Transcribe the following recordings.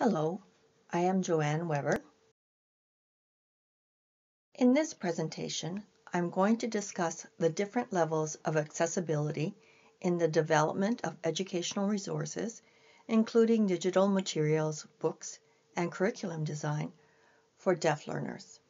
Hello, I am Joanne Weber. In this presentation, I'm going to discuss the different levels of accessibility in the development of educational resources, including digital materials, books, and curriculum design for deaf learners.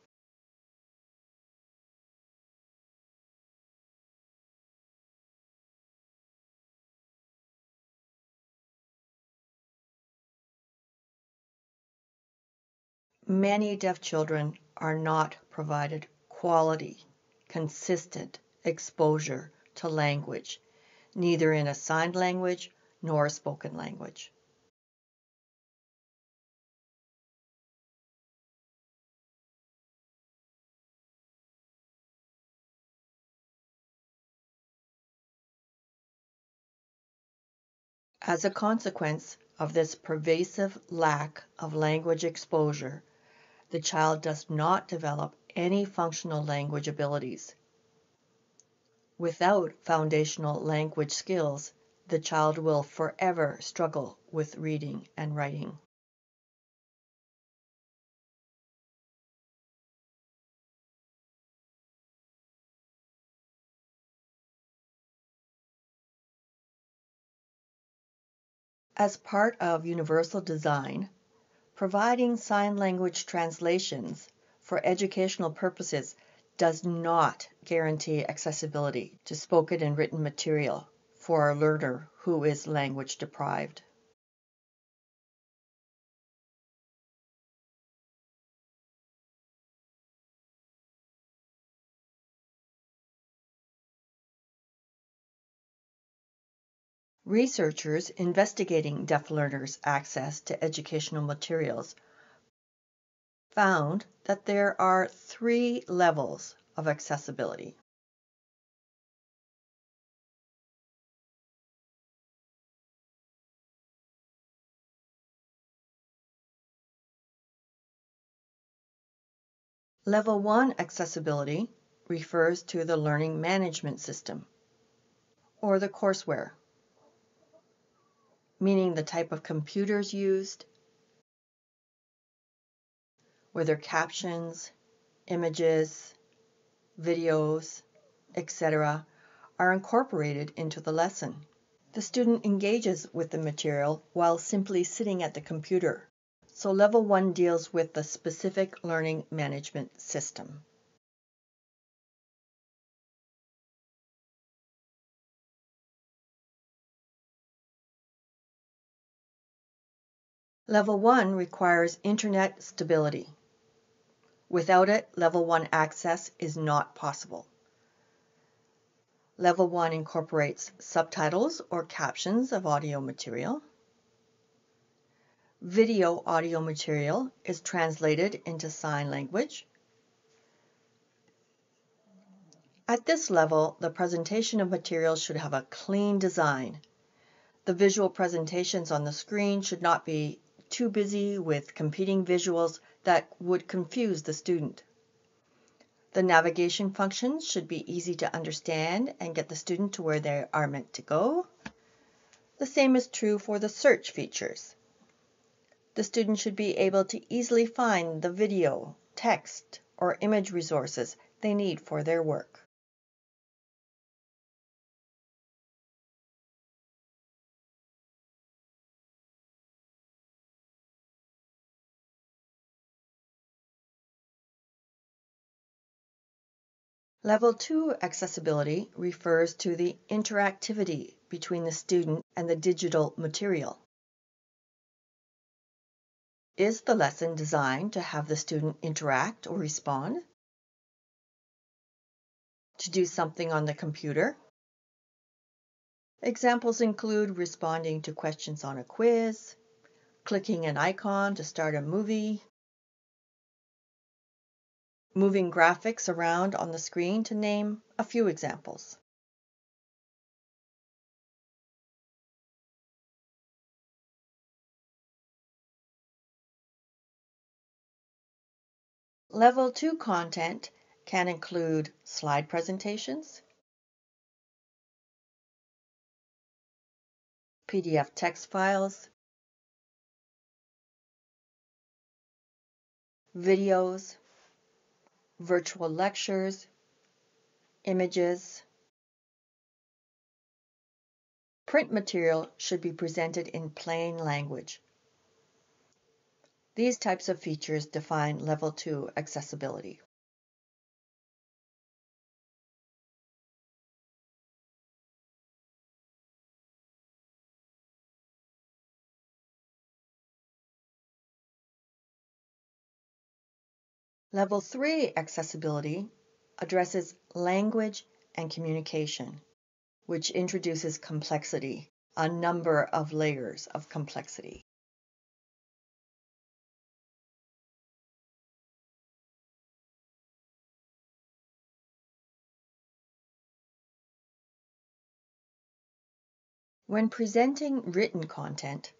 Many deaf children are not provided quality, consistent exposure to language, neither in a signed language nor a spoken language. As a consequence of this pervasive lack of language exposure, the child does not develop any functional language abilities. Without foundational language skills, the child will forever struggle with reading and writing. As part of universal design, Providing sign language translations for educational purposes does not guarantee accessibility to spoken and written material for a learner who is language deprived. Researchers investigating deaf learners' access to educational materials found that there are three levels of accessibility. Level 1 accessibility refers to the learning management system or the courseware meaning the type of computers used, whether captions, images, videos, etc., are incorporated into the lesson. The student engages with the material while simply sitting at the computer. So level one deals with the specific learning management system. Level 1 requires internet stability. Without it, Level 1 access is not possible. Level 1 incorporates subtitles or captions of audio material. Video audio material is translated into sign language. At this level, the presentation of material should have a clean design. The visual presentations on the screen should not be too busy with competing visuals that would confuse the student. The navigation functions should be easy to understand and get the student to where they are meant to go. The same is true for the search features. The student should be able to easily find the video, text, or image resources they need for their work. Level 2 accessibility refers to the interactivity between the student and the digital material. Is the lesson designed to have the student interact or respond? To do something on the computer? Examples include responding to questions on a quiz, clicking an icon to start a movie, moving graphics around on the screen to name a few examples. Level 2 content can include slide presentations, PDF text files, videos, virtual lectures, images. Print material should be presented in plain language. These types of features define Level 2 accessibility. Level 3 accessibility addresses language and communication, which introduces complexity, a number of layers of complexity. When presenting written content,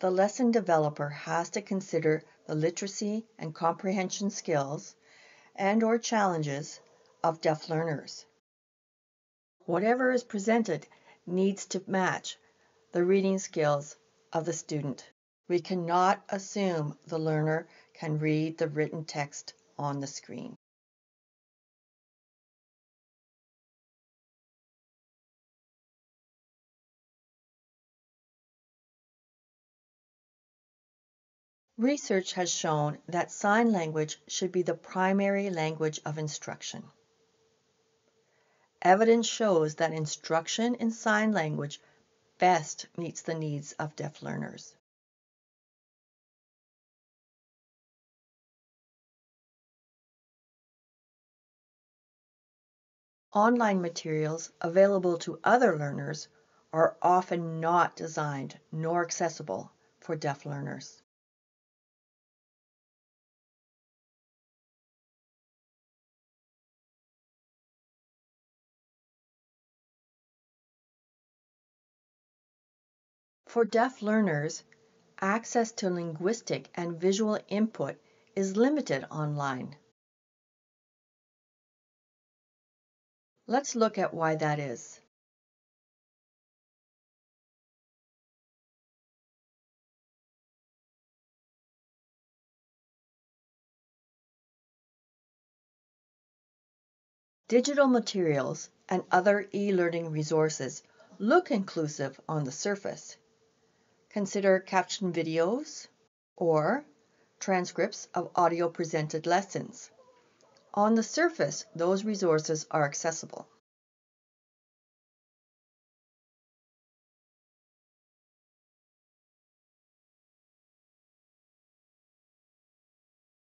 the lesson developer has to consider the literacy and comprehension skills and or challenges of deaf learners. Whatever is presented needs to match the reading skills of the student. We cannot assume the learner can read the written text on the screen. Research has shown that sign language should be the primary language of instruction. Evidence shows that instruction in sign language best meets the needs of deaf learners. Online materials available to other learners are often not designed nor accessible for deaf learners. For deaf learners, access to linguistic and visual input is limited online. Let's look at why that is. Digital materials and other e-learning resources look inclusive on the surface, Consider captioned videos or transcripts of audio presented lessons. On the surface, those resources are accessible.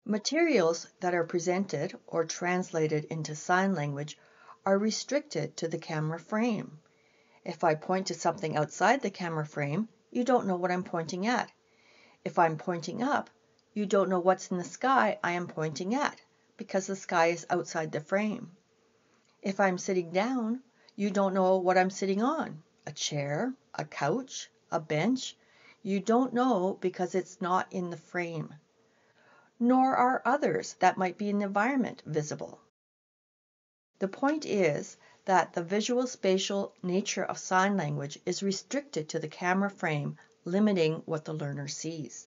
Materials that are presented or translated into sign language are restricted to the camera frame. If I point to something outside the camera frame, you don't know what I'm pointing at. If I'm pointing up, you don't know what's in the sky I am pointing at because the sky is outside the frame. If I'm sitting down, you don't know what I'm sitting on a chair, a couch, a bench. You don't know because it's not in the frame. Nor are others that might be in the environment visible. The point is that the visual spatial nature of sign language is restricted to the camera frame, limiting what the learner sees.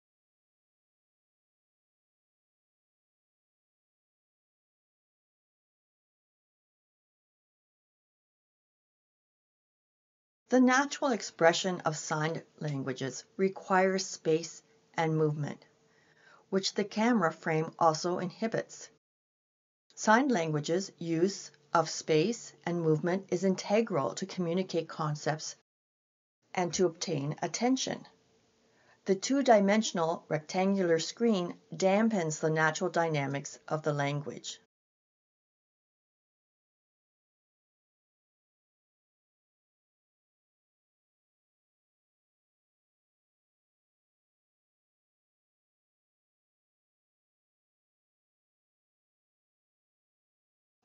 The natural expression of sign languages requires space and movement, which the camera frame also inhibits. Sign languages use of space and movement is integral to communicate concepts and to obtain attention. The two-dimensional rectangular screen dampens the natural dynamics of the language.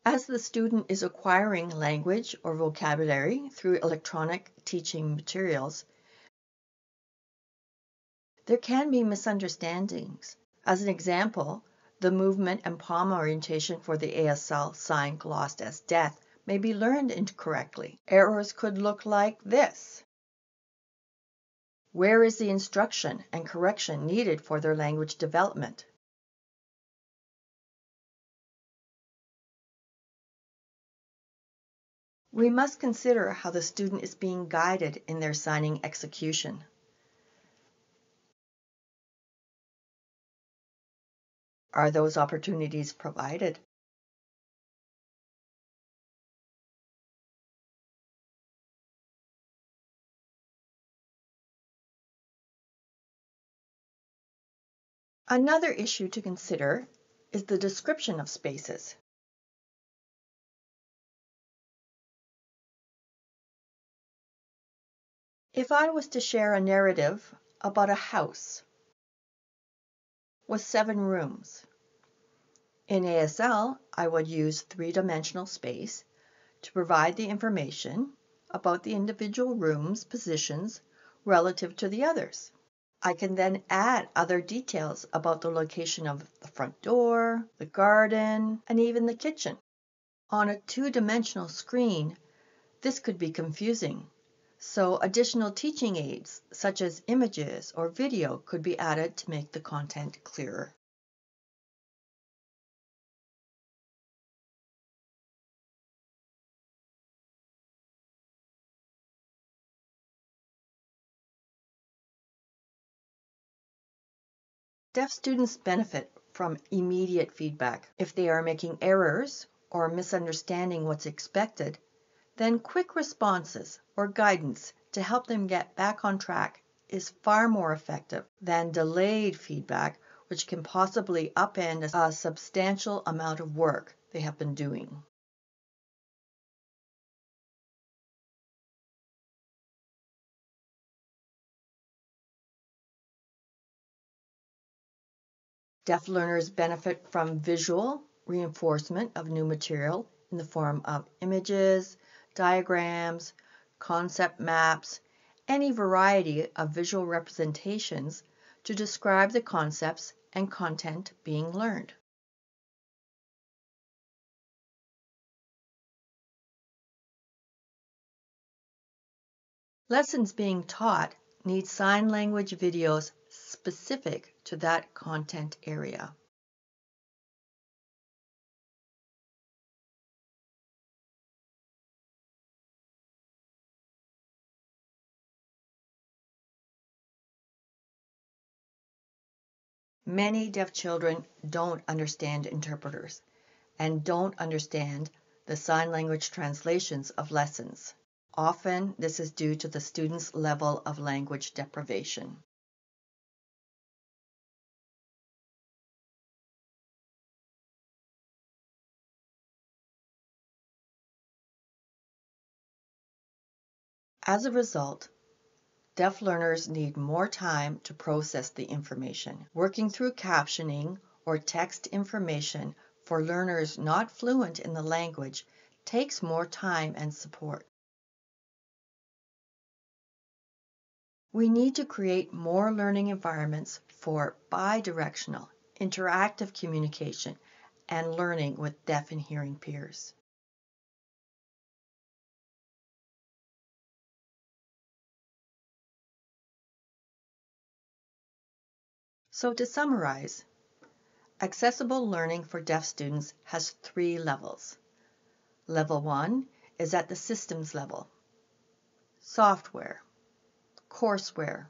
As the student is acquiring language or vocabulary through electronic teaching materials, there can be misunderstandings. As an example, the movement and palm orientation for the ASL sign glossed as death may be learned incorrectly. Errors could look like this. Where is the instruction and correction needed for their language development? We must consider how the student is being guided in their signing execution. Are those opportunities provided? Another issue to consider is the description of spaces. If I was to share a narrative about a house with seven rooms, in ASL, I would use three-dimensional space to provide the information about the individual rooms' positions relative to the others. I can then add other details about the location of the front door, the garden, and even the kitchen. On a two-dimensional screen, this could be confusing, so additional teaching aids such as images or video could be added to make the content clearer. Deaf students benefit from immediate feedback. If they are making errors or misunderstanding what's expected, then quick responses or guidance to help them get back on track is far more effective than delayed feedback, which can possibly upend a substantial amount of work they have been doing. Deaf learners benefit from visual reinforcement of new material in the form of images, diagrams, concept maps, any variety of visual representations to describe the concepts and content being learned. Lessons being taught need sign language videos specific to that content area. Many deaf children don't understand interpreters and don't understand the sign language translations of lessons. Often, this is due to the student's level of language deprivation. As a result, deaf learners need more time to process the information. Working through captioning or text information for learners not fluent in the language takes more time and support. We need to create more learning environments for bidirectional, interactive communication and learning with deaf and hearing peers. So to summarize, accessible learning for deaf students has three levels. Level one is at the systems level. Software, courseware,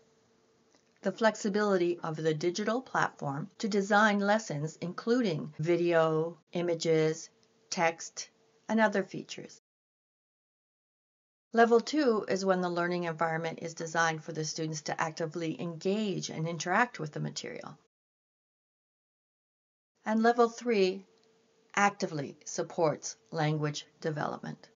the flexibility of the digital platform to design lessons including video, images, text, and other features. Level two is when the learning environment is designed for the students to actively engage and interact with the material. And level three actively supports language development.